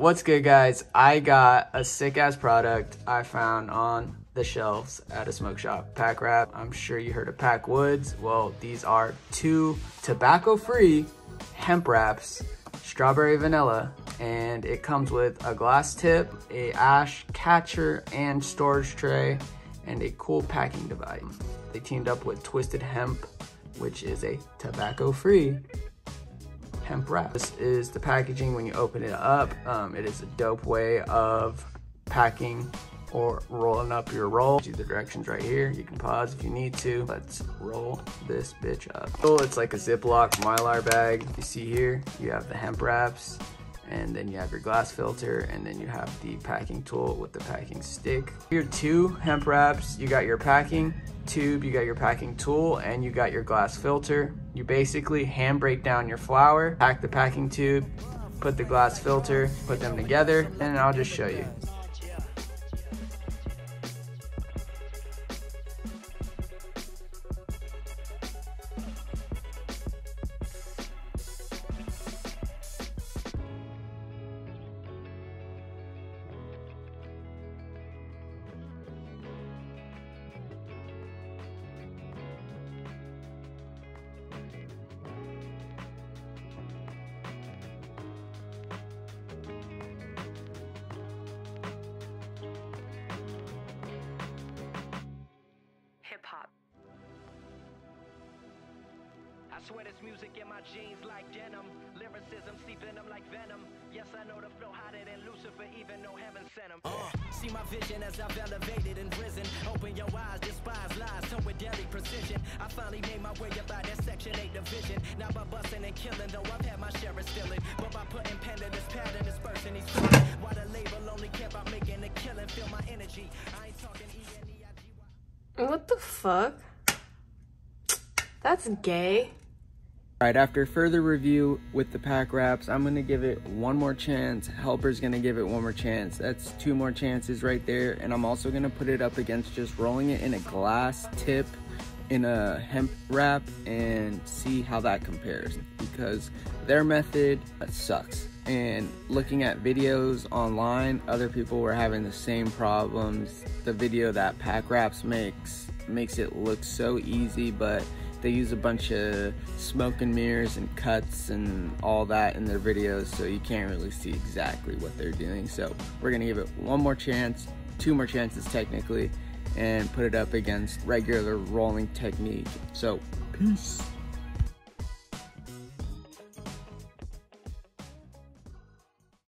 What's good guys? I got a sick ass product I found on the shelves at a smoke shop. Pack Wrap, I'm sure you heard of Pack Woods. Well, these are two tobacco free hemp wraps, strawberry vanilla, and it comes with a glass tip, a ash catcher and storage tray, and a cool packing device. They teamed up with Twisted Hemp, which is a tobacco free hemp wrap. This is the packaging when you open it up. Um, it is a dope way of packing or rolling up your roll. See the directions right here. You can pause if you need to. Let's roll this bitch up. Oh, it's like a Ziploc Mylar bag. You see here, you have the hemp wraps and then you have your glass filter and then you have the packing tool with the packing stick. Your two hemp wraps, you got your packing tube, you got your packing tool, and you got your glass filter. You basically hand break down your flower, pack the packing tube, put the glass filter, put them together, and I'll just show you. Hip hop. I swear this music in my jeans like denim. Lyricism see venom like venom. Yes, I know the flow hotter than Lucifer, even though heaven sent him. Uh, see my vision as I've elevated and risen. Open your eyes, despise lies, turn with deadly precision. I finally made my way up out that section 8 division. Not by busting and killing, though I've had my share of stealing. But by putting What the fuck? That's gay. Alright, after further review with the pack wraps, I'm gonna give it one more chance. Helper's gonna give it one more chance. That's two more chances right there. And I'm also gonna put it up against just rolling it in a glass tip in a hemp wrap and see how that compares. Because their method sucks. And looking at videos online, other people were having the same problems. The video that Pack Wraps makes makes it look so easy, but they use a bunch of smoke and mirrors and cuts and all that in their videos, so you can't really see exactly what they're doing. So we're gonna give it one more chance, two more chances technically, and put it up against regular rolling technique. So peace.